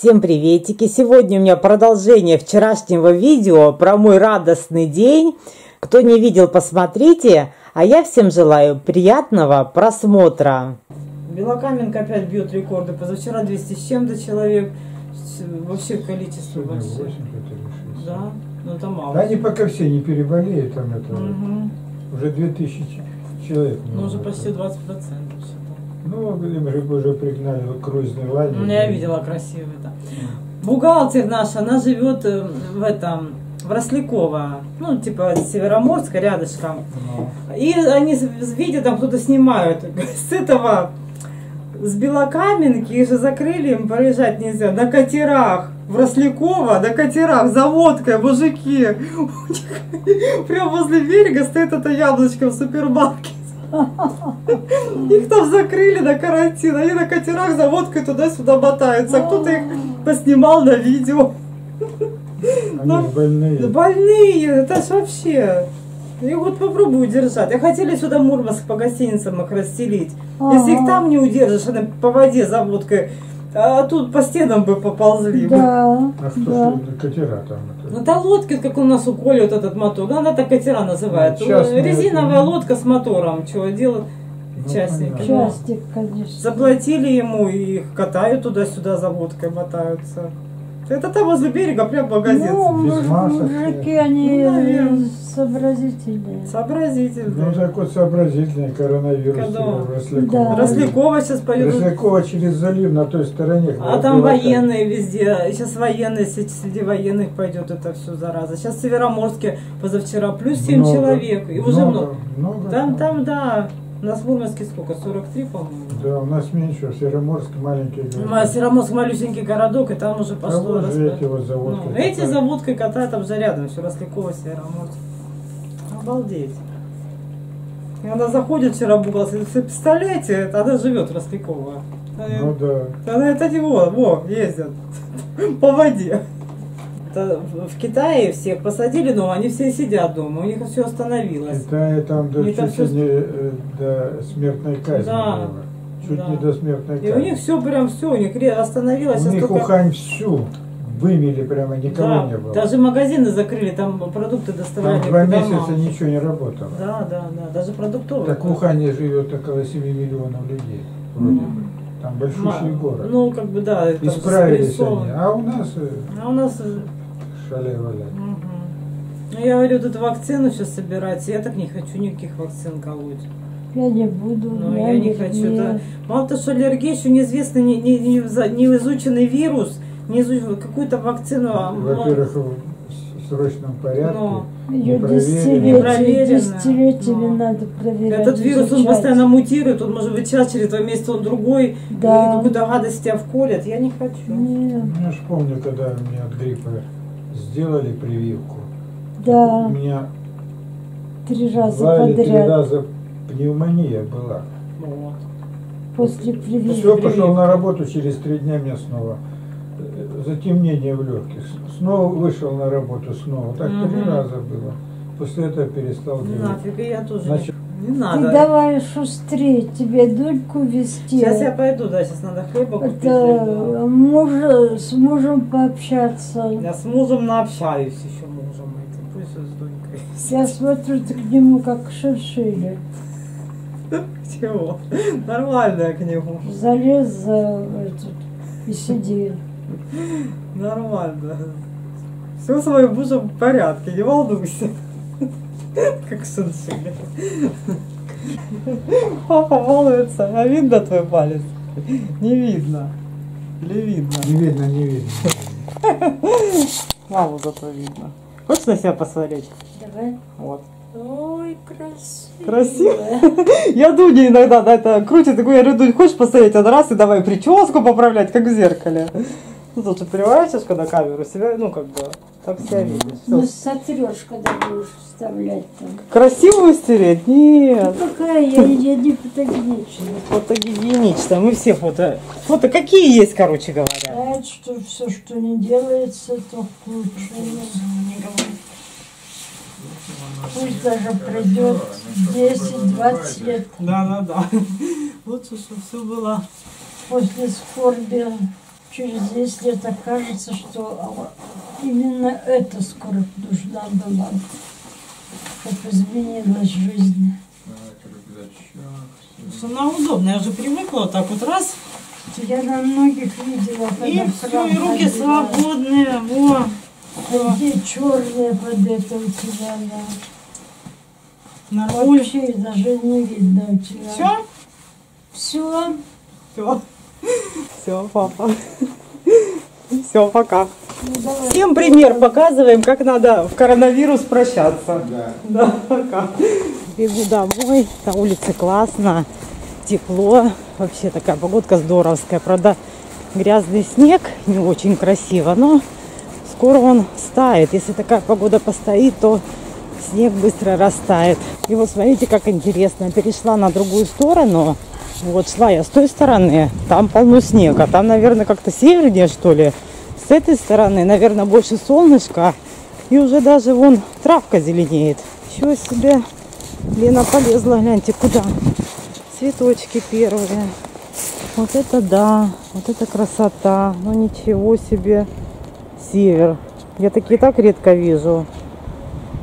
Всем приветики! Сегодня у меня продолжение вчерашнего видео про мой радостный день. Кто не видел, посмотрите. А я всем желаю приятного просмотра. Белокаменка опять бьет рекорды. Позавчера 200 с чем-то человек. Вообще количество Сегодня большое. 8 это или 6. Да, ну это мало. Да они пока все не переболеют, там это Мгм. уже 2000 ч- человек. Ну уже почти 20%. считай. Ну, им же уже пригнали крузный лайнер. Ну, я видела красиво это. Бухгалтер наш, она живет э, в этом, в Росляково, ну, типа Североморска, рядышком. Ну, И они видят, там кто-то снимают с этого, с Белокаменки, их же закрыли, им проезжать нельзя, на катерах. В Росляково, на катерах, за водкой, мужики. Прямо возле берега стоит это яблочко в супермаркете. Их там закрыли на карантин, они на катерах за водкой туда-сюда мотаются. Кто-то их поснимал на видео. они Ну, больные. Да Больные, это ж вообще. И вот попробую удержать. А хотели сюда Мурманск по гостиницам их расселить. Если их там не удержишь, они по воде за водкой, а тут по стенам бы поползли. бы. Да, А что да. ж это катера там? это? Ну, та лодка, как у нас у Коли вот этот мотор, ну, она так катера называет. Ну, частная Резиновая это. лодка с мотором, что делают Ну, понятно. Частик, конечно. Заплатили ему и их катают туда-сюда за водкой мотаются. Это там возле берега, прям магазин. Ну, мужики, они Ну, сообразительные. Сообразительный. Ну, так вот сообразительный коронавирус Когда? Рослякова. Да. Рослякова сейчас поет. Рослякова через залив на той стороне. А там военные везде. Сейчас военные, среди военных пойдет это все зараза. Сейчас в Североморске позавчера плюс 7 Много, человек. И уже много. много Там, там, да. У нас в Мурманске сколько? 43, по-моему. Да, у нас меньше, в Североморске маленький город. Ну, а Североморск маленький городок, и там уже А пошло. вот же распад. эти вот заводки. Ну, эти заводкой катают, там же рядом, все Рослякова, Североморск. Обалдеть. И она заходит вчера в угол, говорит, «Вы представляете, она живет Рослякова. Ну да. Она это не во, во, ездят по воде. В в Китае всех посадили, но они все сидят дома, у них все остановилось. Китае там до там чуть всё- ли не э, до смертной казни Да, было. Чуть да. не до смертной И у казни. них все прям все, у них остановилось. У Сейчас них только- Ухань всю вымели прямо, никого Да, не было. даже магазины закрыли, там продукты доставляли Там два месяца ничего не работало. Да, да, да, даже продуктовые. Так в Ухане живет около 7 миллионов людей, вроде бы. Там большущий Ма- город. Ну, как бы, да, Исправились они. А у нас э, А у нас... шале валят. мгм. Ну, я говорю, тут вакцину сейчас собирать, я так не хочу никаких вакцин колоть. Я не буду. Ну, я я не не- хочу. не- Это... Мало того, что аллергия, еще неизвестный, не, не, не, не изученный вирус, не изученный, какую-то вакцину. а, ну, Во-первых, в срочном порядке. Но Ее Не десятилетиями, Ну. надо проверять. этот вирус, он изучать. постоянно мутирует, он может быть сейчас через два месяца он другой, Да. и какую-то гадость тебя вколят. Я не хочу. Нет, Ну, Я ж помню, когда мне от гриппа сделали прививку. Да, У меня три раза два или три подряд. раза пневмония была. Вот. После прививки. Все, пошел на работу, через три дня мне снова э, затемнение в легких. Снова вышел на работу, снова. Так три Мгм. раза было. После этого перестал делать. Нафиг, и я тоже Значит, не, не Ты надо. давай шустрее, тебе дульку вести. Сейчас я пойду, да, сейчас надо хлеба купить. Это мужа, с мужем пообщаться. Я с мужем наобщаюсь еще мужем этим, пусть с Донькой. Я смотрю, ты к нему как шиншилле. Чего? Нормально я к нему. Залез за этот и сиди. Нормально. Все с моим мужем в порядке, не волнуйся. Как шиншилля. Папа волнуется, а видно твой палец? Не видно. Или видно? не видно, не видно. Маму зато видно. Хочешь на себя посмотреть? Давай. Вот. Ой, красиво. Красиво. Я Дуня иногда на это крутит, такой, я говорю, Дунь, хочешь посмотреть? Она раз и давай прическу поправлять, как в зеркале. Ну, тут же переворачиваешь, на камеру себя, ну, как бы, так себя видишь. Ну, сотрешь, когда будешь вставлять там. Красивую стереть? Нет. Ну, какая я, я не фотогеничная. Фотогигиенично. Мы все фото... Фото какие есть, короче говоря. Знает, что все, что не делается, то к лучшему. Пусть даже пройдет 10-20 лет Да, да, да. Лучше, чтобы все было. после скорби через 10 лет окажется, что именно эта скорость нужна была, чтобы изменилась жизнь. Она удобная, я уже привыкла вот так вот раз, Я на многих видела, и все, и руки ходила. свободные, во. А Где черные под это у тебя, да. Нормально. Вообще даже не видно у тебя. Все? Все. Все. Все, папа. Все, пока. Всем пример показываем, как надо в коронавирус прощаться. Да. Да. Бегу домой, на улице классно, тепло. Вообще такая погодка здоровская. Правда, грязный снег, не очень красиво, но скоро он стает. Если такая погода постоит, то снег быстро растает. И вот смотрите, как интересно. Перешла на другую сторону. Вот шла я с той стороны, там полно снега. Там, наверное, как-то севернее, что ли. С этой стороны, наверное, больше солнышка. И уже даже вон травка зеленеет. Чего себе. Лена полезла, гляньте, куда. Цветочки первые. Вот это да, вот это красота. Ну ничего себе. Север. Я такие так редко вижу.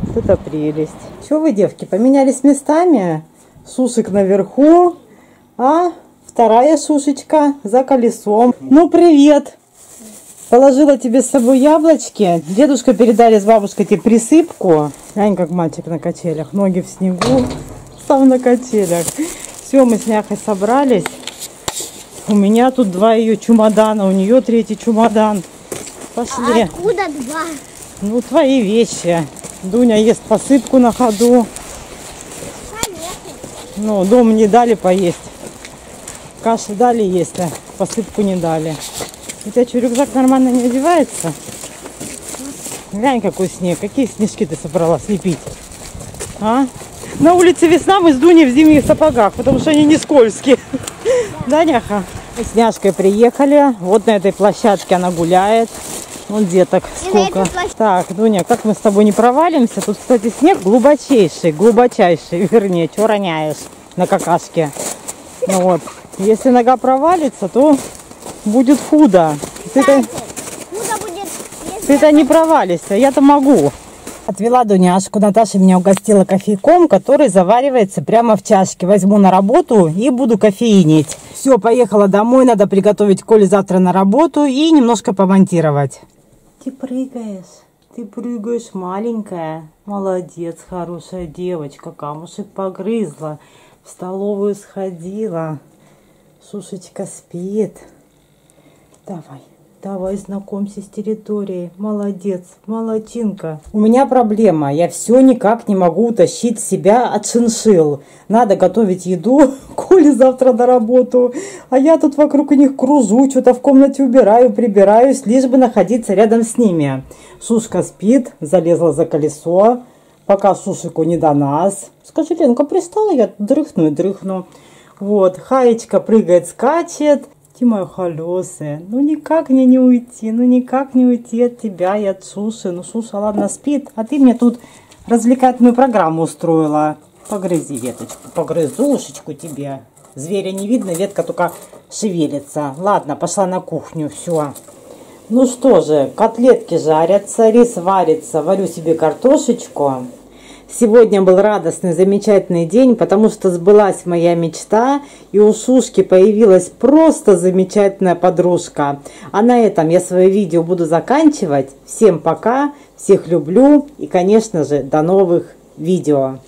Вот это прелесть. Что вы, девки, поменялись местами? Сушек наверху, а вторая сушечка за колесом. Ну, привет! Положила тебе с собой яблочки. Дедушка передали с бабушкой тебе присыпку. Глянь, как мальчик на качелях. Ноги в снегу, сам на качелях. Все, мы с няхой собрались. У меня тут два ее чемодана, у нее третий чемодан. Пошли. Откуда два? Ну, твои вещи. Дуня ест посыпку на ходу. Ну, дома не дали поесть. Кашу дали есть, а посыпку не дали. У тебя что, рюкзак нормально не одевается? Глянь, какой снег. Какие снежки ты собрала слепить? А? На улице весна, мы с Дуней в зимних сапогах, потому что они не скользкие. Да, Няха? Мы с Няшкой приехали. Вот на этой площадке она гуляет. Вон деток сколько. Так, Дуня, как мы с тобой не провалимся? Тут, кстати, снег глубочайший, глубочайший, вернее, что роняешь на какашке. Ну вот, если нога провалится, то будет худо. Ты-то, ты-то не провалишься, я-то могу. Отвела Дуняшку, Наташа меня угостила кофейком, который заваривается прямо в чашке. Возьму на работу и буду кофеинить. Все, поехала домой, надо приготовить Коле завтра на работу и немножко помонтировать. Ты прыгаешь, ты прыгаешь, маленькая. Молодец, хорошая девочка, камушек погрызла, в столовую сходила. Сушечка спит. Давай, давай знакомься с территорией. Молодец, молодчинка. У меня проблема. Я все никак не могу утащить себя от шиншил. Надо готовить еду. Коле завтра на работу. А я тут вокруг них кружу, что-то в комнате убираю, прибираюсь, лишь бы находиться рядом с ними. Сушка спит, залезла за колесо. Пока Сушику не до нас. Скажи, Ленка, пристала я дрыхну и дрыхну. Вот, Хаечка прыгает, скачет. Ты моя холесая, ну никак мне не уйти, ну никак не уйти от тебя и от Суши. Ну Суша, ладно, спит, а ты мне тут развлекательную программу устроила. Погрызи веточку, погрызушечку тебе. Зверя не видно, ветка только шевелится. Ладно, пошла на кухню, все. Ну что же, котлетки жарятся, рис варится, варю себе картошечку. Сегодня был радостный, замечательный день, потому что сбылась моя мечта, и у Шушки появилась просто замечательная подружка. А на этом я свое видео буду заканчивать. Всем пока, всех люблю и, конечно же, до новых видео.